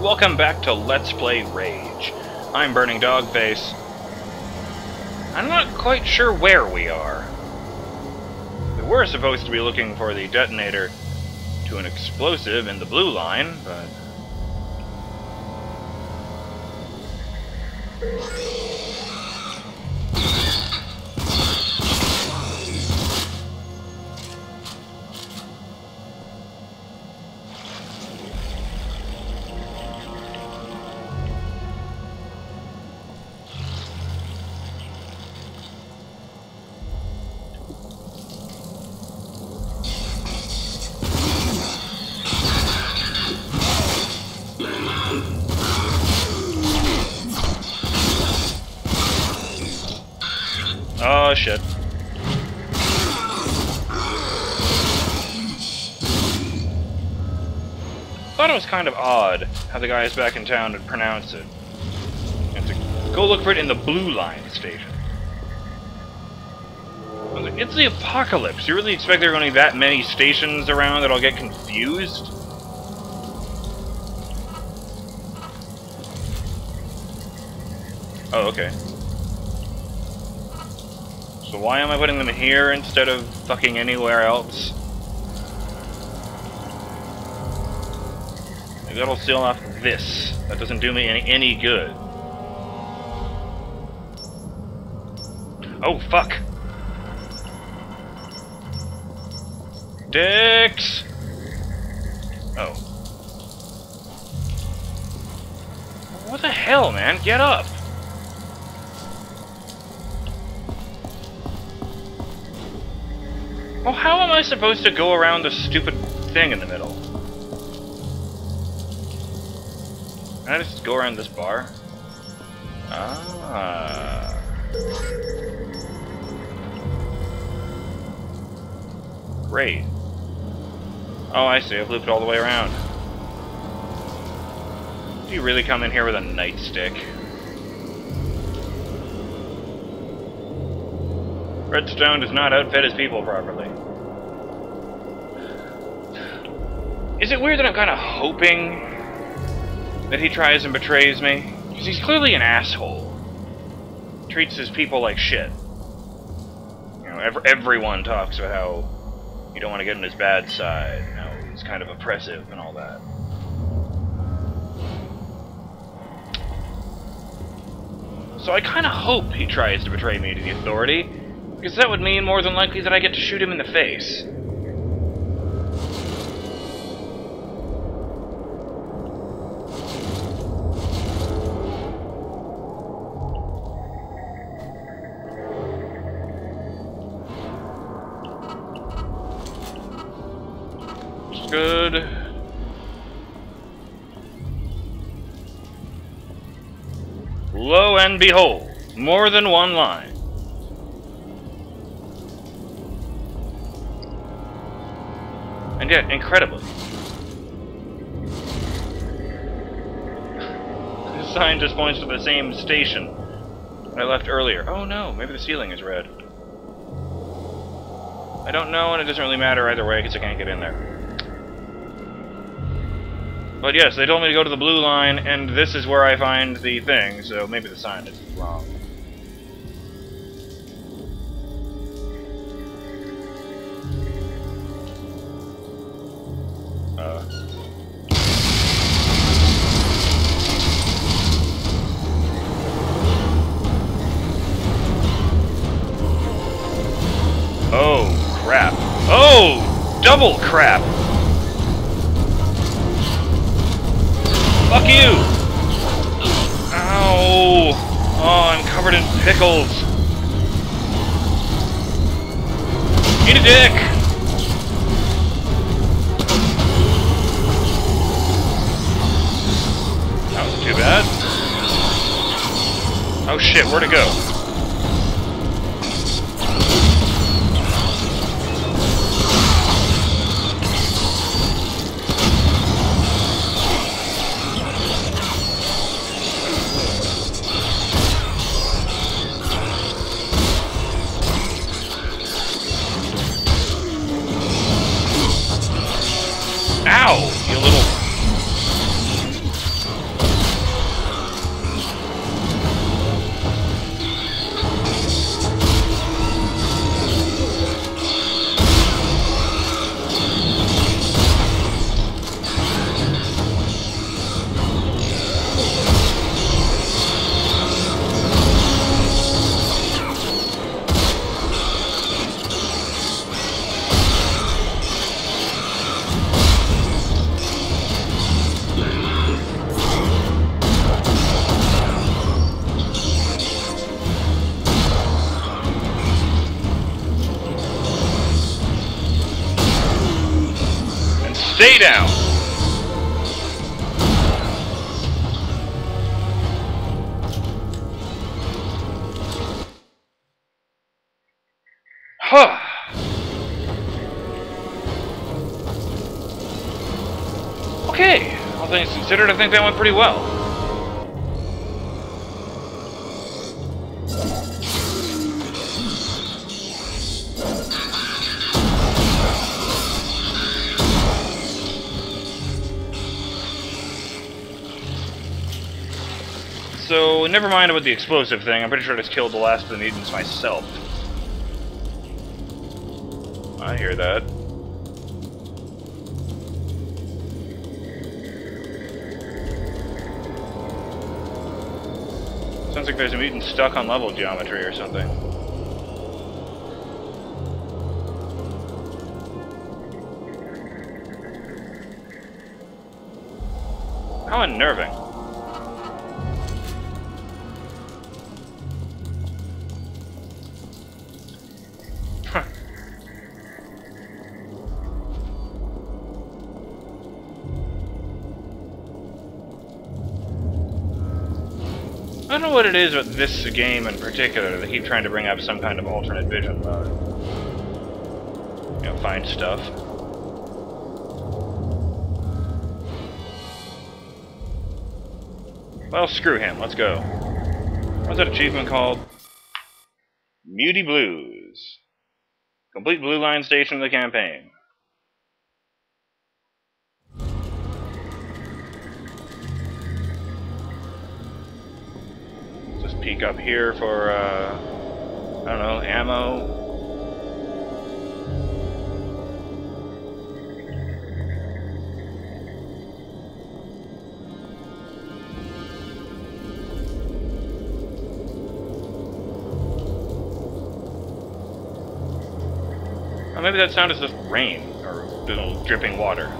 Welcome back to Let's Play Rage. I'm Burning Dogface. I'm not quite sure where we are. We were supposed to be looking for the detonator to an explosive in the blue line, but... Oh, shit. Thought it was kind of odd how the guys back in town would pronounce it. Go look for it in the Blue Line station. Like, it's the apocalypse. You really expect there are only that many stations around that I'll get confused? Oh, okay. So why am I putting them here instead of fucking anywhere else? Maybe that'll seal off this. That doesn't do me any, any good. Oh, fuck! Dicks! Oh. What the hell, man? Get up! Well, how am I supposed to go around the stupid thing in the middle? Can I just go around this bar? Ah. Great. Oh, I see. I've looped all the way around. Do you really come in here with a nightstick? Redstone does not outfit his people properly. Is it weird that I'm kind of hoping that he tries and betrays me? Because he's clearly an asshole. Treats his people like shit. You know, ev everyone talks about how you don't want to get on his bad side. Know, he's kind of oppressive and all that. So I kind of hope he tries to betray me to the authority, because that would mean more than likely that I get to shoot him in the face. Good. Lo and behold, more than one line. Incredibly, the sign just points to the same station I left earlier. Oh no, maybe the ceiling is red. I don't know, and it doesn't really matter either way, because I can't get in there. But yes, they told me to go to the blue line, and this is where I find the thing, so maybe the sign is wrong. Fuck you! Ow! Oh, I'm covered in pickles. Eat a dick! That wasn't too bad. Oh shit, where'd it go? Ow! You little... Stay down! Huh. Okay, all things considered, I think that went pretty well. So, never mind about the explosive thing. I'm pretty sure I just killed the last of the mutants myself. I hear that. Sounds like there's a mutant stuck on level geometry or something. How unnerving. I don't know what it is with this game in particular. They keep trying to bring up some kind of alternate vision mode. You know, find stuff. Well, screw him. Let's go. What's that achievement called? Muty Blues. Complete Blue Line Station of the campaign. Peek up here for, uh, I don't know, ammo. Or maybe that sound is just rain, or little dripping water.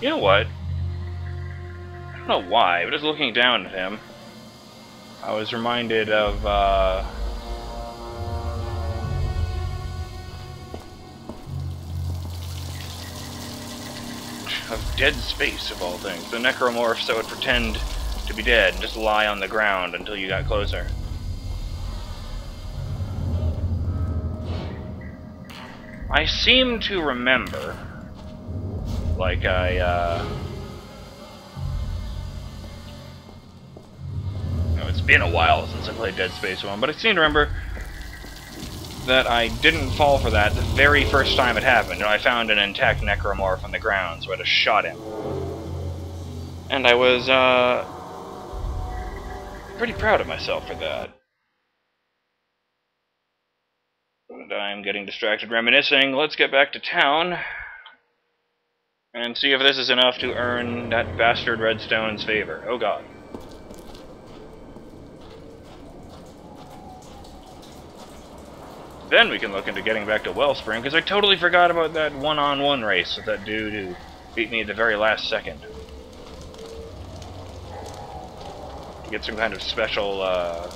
You know what? I don't know why, but just looking down at him, I was reminded of, uh... of Dead Space, of all things. The necromorphs that would pretend to be dead and just lie on the ground until you got closer. I seem to remember like I, uh... It's been a while since I played Dead Space 1, but I seem to remember that I didn't fall for that the very first time it happened. I found an intact necromorph on the ground, so I just shot him. And I was, uh... pretty proud of myself for that. I'm getting distracted reminiscing. Let's get back to town and see if this is enough to earn that bastard Redstone's favor. Oh god. Then we can look into getting back to Wellspring, because I totally forgot about that one-on-one -on -one race with that dude who beat me at the very last second. To get some kind of special, uh,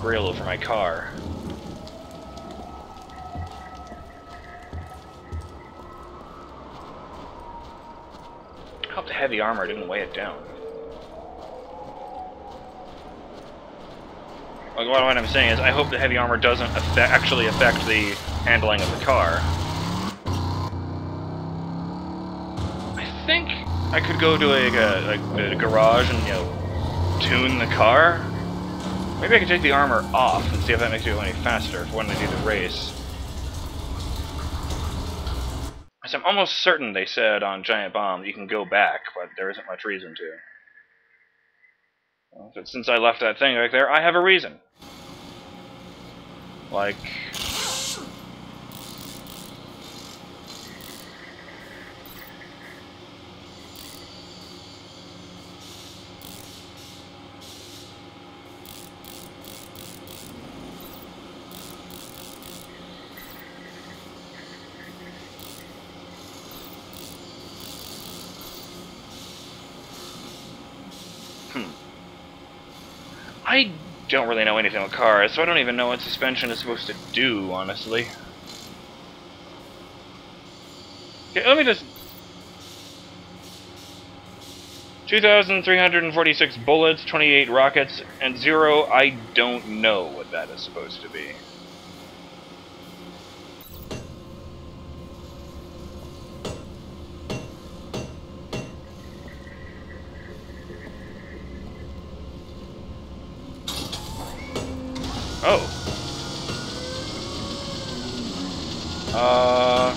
grill for my car. Heavy armor didn't weigh it down. Like, what I'm saying is, I hope the heavy armor doesn't affect, actually affect the handling of the car. I think I could go to a, a, a garage and, you know, tune the car. Maybe I could take the armor off and see if that makes it any faster for when I do the race. I'm almost certain they said on Giant Bomb you can go back, but there isn't much reason to. Well, since I left that thing right there, I have a reason. Like, I don't really know anything about cars, so I don't even know what suspension is supposed to do, honestly. Okay, let me just... 2,346 bullets, 28 rockets, and zero, I don't know what that is supposed to be. Uh...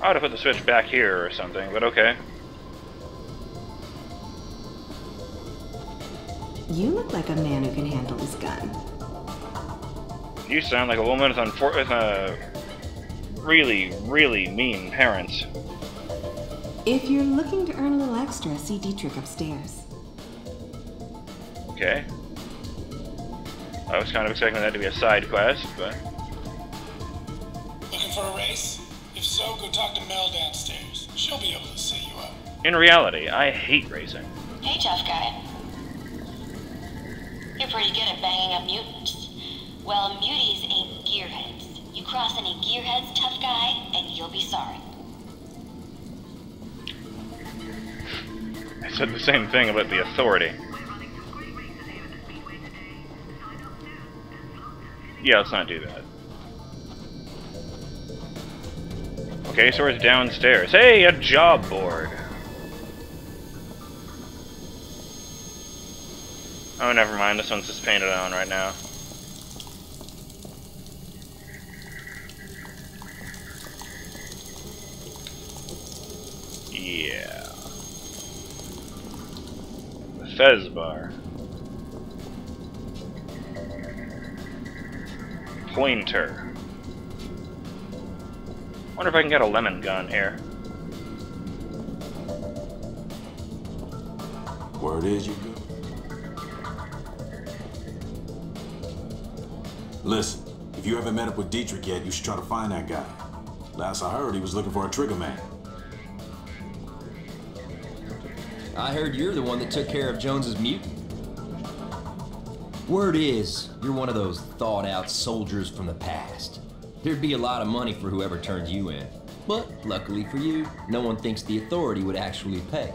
I would have put the switch back here or something, but okay. You look like a man who can handle his gun. You sound like a woman with, unfor with uh, really, really mean parents. If you're looking to earn a little extra, see Dietrich upstairs. Okay. I was kind of expecting that to be a side quest, but... Looking for a race? If so, go talk to Mel downstairs. She'll be able to set you up. In reality, I hate racing. Hey, tough guy. You're pretty good at banging up mutants. Well, muties ain't gearheads. You cross any gearheads, tough guy, and you'll be sorry. Said the same thing about the authority. Yeah, let's not do that. Okay, so it's downstairs. Hey, a job board! Oh, never mind. This one's just painted on right now. Yeah. The Fez bar. Pointer. Wonder if I can get a lemon gun here. Word is you go. Listen, if you haven't met up with Dietrich yet, you should try to find that guy. Last I heard, he was looking for a trigger man. I heard you're the one that took care of Jones's mutant. Word is, you're one of those thought-out soldiers from the past. There'd be a lot of money for whoever turns you in. But, luckily for you, no one thinks the authority would actually pay.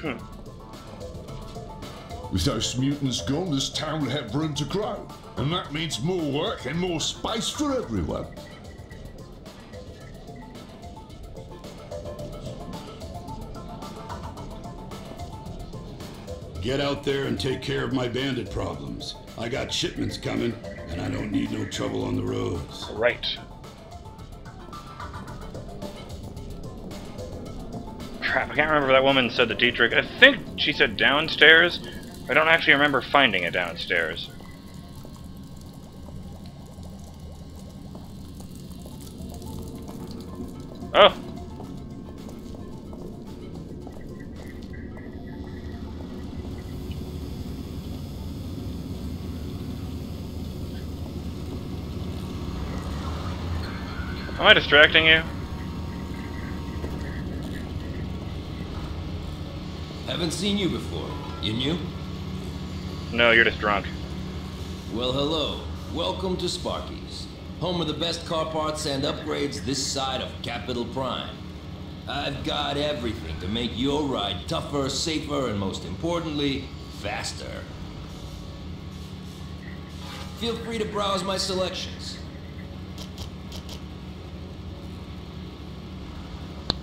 Hmm. With those mutants gone, this town will have room to grow. And that means more work and more space for everyone. Get out there and take care of my bandit problems. I got shipments coming, and I don't need no trouble on the roads. Right. Crap, I can't remember that woman said the Dietrich. I think she said downstairs. I don't actually remember finding it downstairs. Oh! Am I distracting you? Haven't seen you before. You new? No, you're just drunk. Well, hello. Welcome to Sparky's. Home of the best car parts and upgrades this side of Capital Prime. I've got everything to make your ride tougher, safer, and most importantly, faster. Feel free to browse my selections.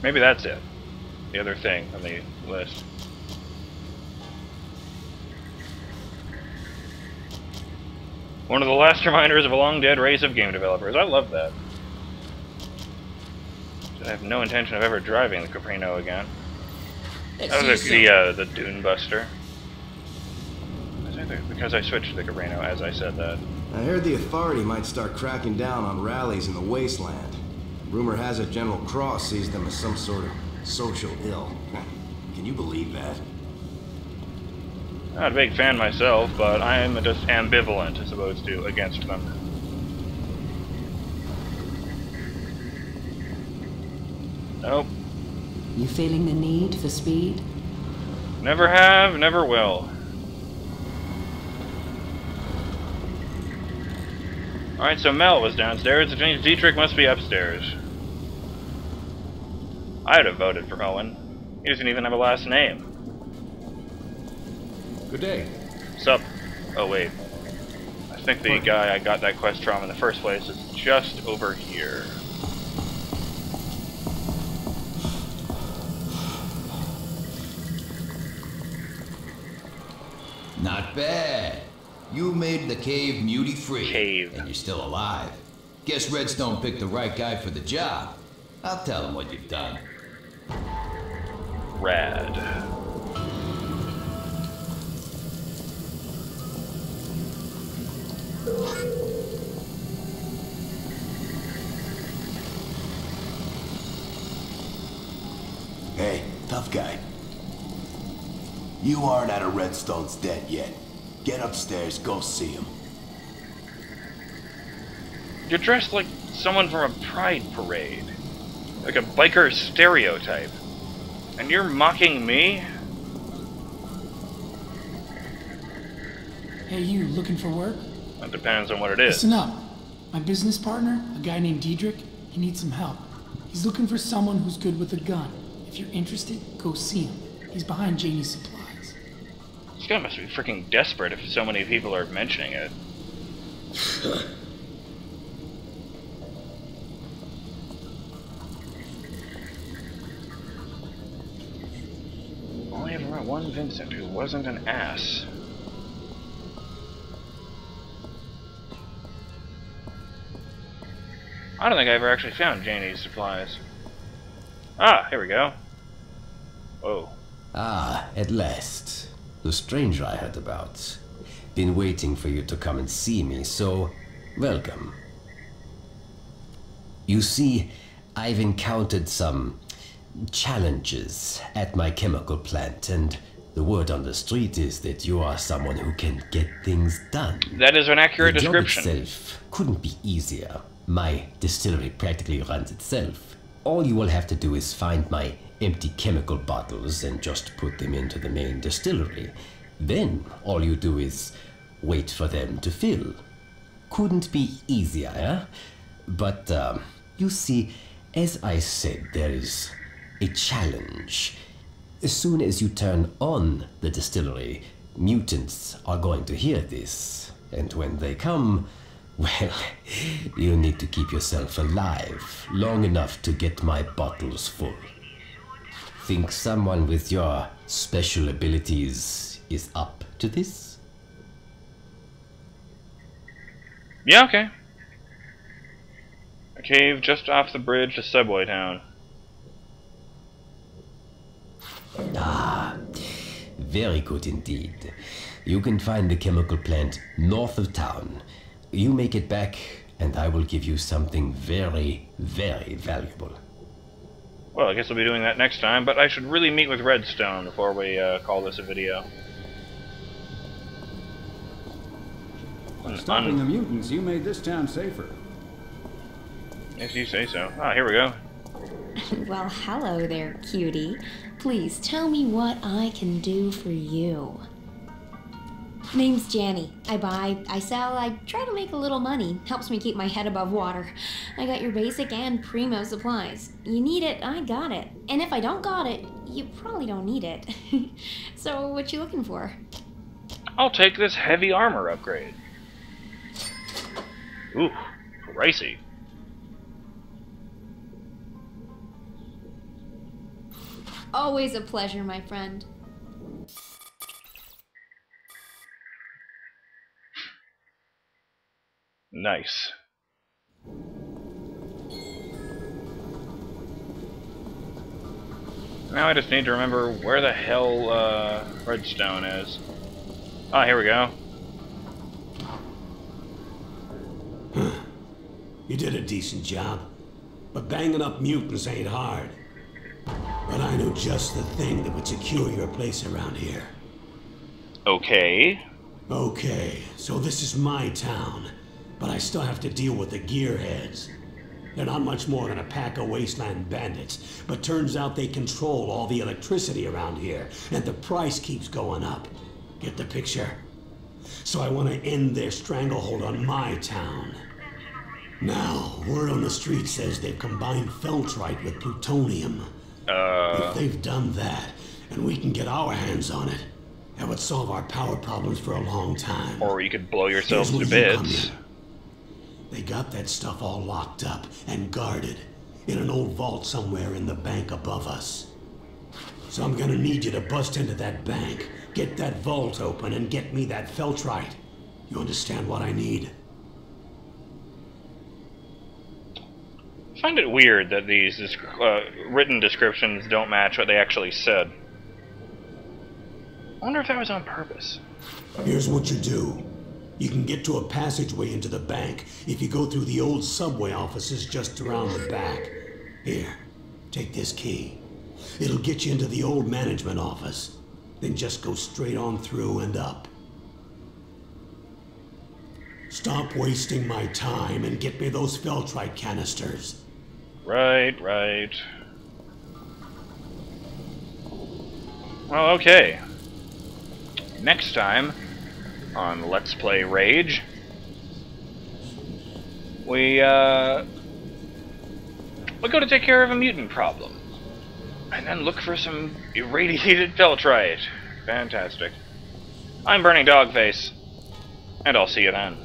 Maybe that's it. The other thing on the list. One of the last reminders of a long dead race of game developers. I love that. I have no intention of ever driving the Caprino again. Let's That was you the, soon. uh, the Dune Buster. I think that- Because I switched to the Caprino as I said that. I heard the authority might start cracking down on rallies in the wasteland. Rumor has it General Cross sees them as some sort of social ill. Can you believe that? Not a big fan myself, but I am just ambivalent as opposed to against them. Nope. You feeling the need for speed? Never have, never will. Alright, so Mel was downstairs, which means Dietrich must be upstairs. I'd have voted for Owen. He doesn't even have a last name. Good day. Sup? Oh wait. I think the guy I got that quest from in the first place is just over here. Not bad. You made the cave muty free. Cave. And you're still alive. Guess Redstone picked the right guy for the job. I'll tell him what you've done. Rad. Hey, tough guy. You aren't out of Redstone's debt yet. Get upstairs, go see him. You're dressed like someone from a pride parade. Like a biker stereotype. And you're mocking me? Hey, you looking for work? That depends on what it is. Listen up. My business partner, a guy named Dietrich, he needs some help. He's looking for someone who's good with a gun. If you're interested, go see him. He's behind Janie's supplies. This guy must be freaking desperate if so many people are mentioning it. One Vincent who wasn't an ass. I don't think I ever actually found Janie's supplies. Ah, here we go. Whoa. Ah, at last. The stranger I heard about. Been waiting for you to come and see me, so welcome. You see, I've encountered some challenges at my chemical plant, and the word on the street is that you are someone who can get things done. That is an accurate the description. Job itself couldn't be easier. My distillery practically runs itself. All you will have to do is find my empty chemical bottles and just put them into the main distillery. Then all you do is wait for them to fill. Couldn't be easier, eh? But, um, you see, as I said, there is a challenge. As soon as you turn on the distillery, mutants are going to hear this. And when they come, well, you need to keep yourself alive long enough to get my bottles full. Think someone with your special abilities is up to this? Yeah, okay. A cave just off the bridge to Subway Town. Ah, very good indeed. You can find the chemical plant north of town. You make it back, and I will give you something very, very valuable. Well, I guess we'll be doing that next time, but I should really meet with Redstone before we uh, call this a video. By stopping the mutants, you made this town safer. If you say so. Ah, here we go. well, hello there, cutie. Please tell me what I can do for you. Name's Janny. I buy, I sell, I try to make a little money. Helps me keep my head above water. I got your basic and primo supplies. You need it, I got it. And if I don't got it, you probably don't need it. so, what you looking for? I'll take this heavy armor upgrade. Ooh, pricey. Always a pleasure, my friend. Nice. Now I just need to remember where the hell uh, Redstone is. Ah, here we go. You did a decent job. But banging up mutants ain't hard. But I know just the thing that would secure your place around here. Okay. Okay, so this is my town, but I still have to deal with the gearheads. They're not much more than a pack of wasteland bandits, but turns out they control all the electricity around here, and the price keeps going up. Get the picture? So I want to end their stranglehold on my town. Now, word on the street says they've combined feltrite with plutonium. Uh. If they've done that, and we can get our hands on it, that would solve our power problems for a long time. Or you could blow yourselves to where you come bits. They got that stuff all locked up and guarded in an old vault somewhere in the bank above us. So I'm gonna need you to bust into that bank, get that vault open, and get me that feltrite. You understand what I need? Find it weird that these uh, written descriptions don't match what they actually said. I wonder if that was on purpose. Here's what you do. You can get to a passageway into the bank if you go through the old subway offices just around the back. Here, take this key. It'll get you into the old management office. Then just go straight on through and up. Stop wasting my time and get me those Feltrite canisters. Right, right. Well, okay. Next time on Let's Play Rage, we, uh, we go to take care of a mutant problem. And then look for some irradiated Feltrite. Fantastic. I'm Burning Dogface, and I'll see you then.